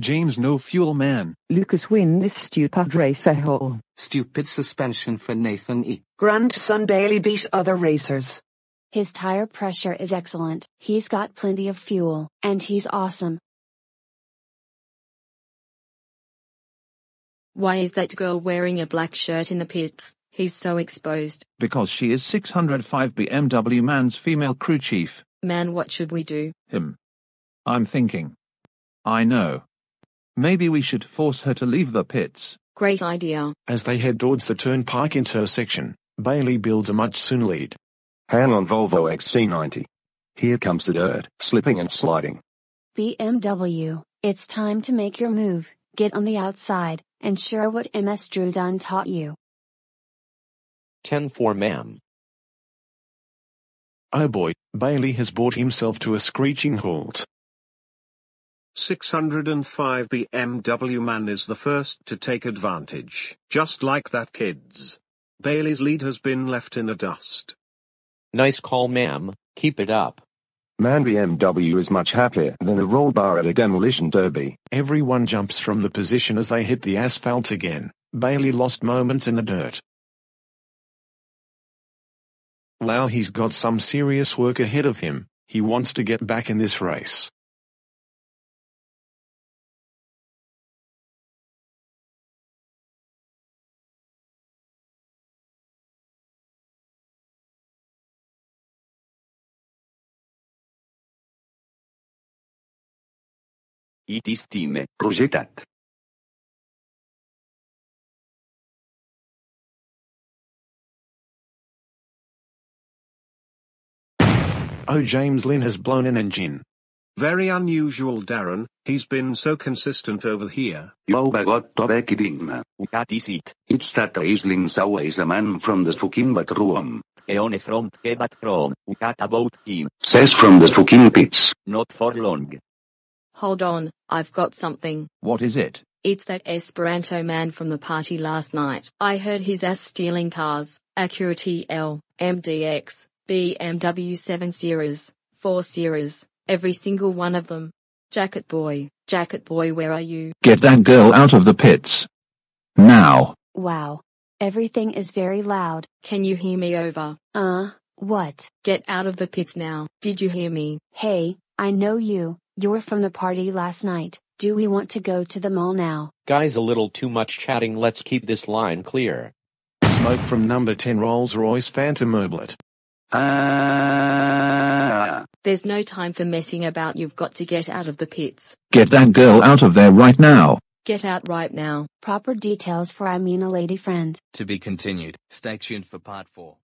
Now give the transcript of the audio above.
James No Fuel Man. Lucas win this stupid racer hole. Stupid suspension for Nathan E. Grandson Bailey beat other racers. His tire pressure is excellent, he's got plenty of fuel, and he's awesome. Why is that girl wearing a black shirt in the pits? He's so exposed. Because she is 605 BMW Man's female crew chief. Man, what should we do? Him. I'm thinking. I know. Maybe we should force her to leave the pits. Great idea. As they head towards the turnpike intersection, Bailey builds a much soon lead. Hang on Volvo XC90. Here comes the dirt, slipping and sliding. BMW, it's time to make your move, get on the outside, and share what MS Drew Dunn taught you. 10-4 ma'am. Oh boy, Bailey has brought himself to a screeching halt. 605 BMW man is the first to take advantage. Just like that kids. Bailey's lead has been left in the dust. Nice call ma'am, keep it up. Man BMW is much happier than a roll bar at a demolition derby. Everyone jumps from the position as they hit the asphalt again. Bailey lost moments in the dirt. Wow he's got some serious work ahead of him, he wants to get back in this race. It is time. Projectat. Oh James Lynn has blown an engine. Very unusual Darren, he's been so consistent over here. Yo got to back it in. What is it? It's that Aisling's always a man from the fucking bathroom. Eone from the bathroom. What about him? Says from the fucking pits. Not for long. Hold on, I've got something. What is it? It's that Esperanto man from the party last night. I heard his ass stealing cars, Acura TL, MDX, BMW 7 Series, 4 Series, every single one of them. Jacket boy, jacket boy where are you? Get that girl out of the pits. Now. Wow. Everything is very loud. Can you hear me over? Uh, what? Get out of the pits now. Did you hear me? Hey, I know you. You're from the party last night. Do we want to go to the mall now? Guys a little too much chatting let's keep this line clear. Smoke from number 10 Rolls Royce Phantom Moblet. Ah. There's no time for messing about you've got to get out of the pits. Get that girl out of there right now. Get out right now. Proper details for I mean a lady friend. To be continued. Stay tuned for part 4.